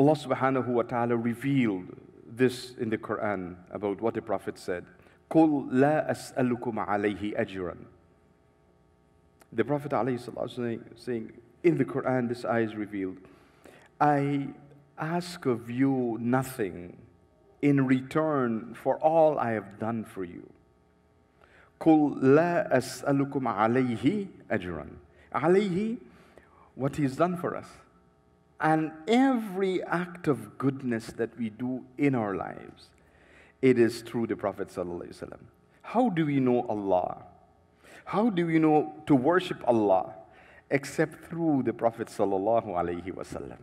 Allah subhanahu wa ta'ala revealed this in the Quran about what the Prophet said. قُلْ لَا أَسْأَلُكُمْ عَلَيْهِ أَجْرًا The Prophet ﷺ saying, in the Quran, this ayah is revealed. I ask of you nothing in return for all I have done for you. قُلْ لَا أَسْأَلُكُمْ عَلَيْهِ أَجْرًا عليه, what he's done for us. And every act of goodness that we do in our lives, it is through the Prophet. ﷺ. How do we know Allah? How do we know to worship Allah except through the Prophet? ﷺ?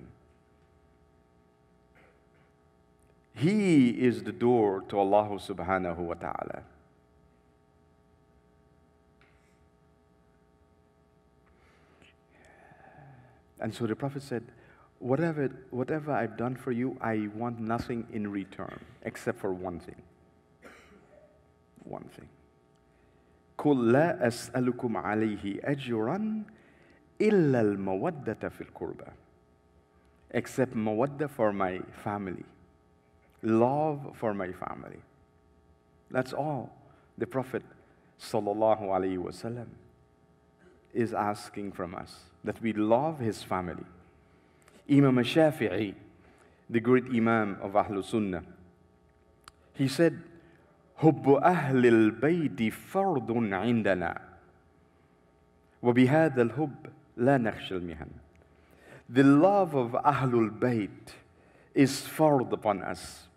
He is the door to Allah subhanahu wa ta'ala. And so the Prophet said, whatever, whatever I've done for you, I want nothing in return except for one thing. One thing. قل لا أسألكم عليه أجرا إلا المودة في القربى except mawadda for my family love for my family that's all the prophet sallallahu alaihi wasallam is asking from us that we love his family Imam Shafi'i, the great Imam of Ahlul Sunnah, he said, حب أهل البيت فرض عندنا وبهذا الحب لا نخشى المهن The love of Ahlul Bayt is fard upon us.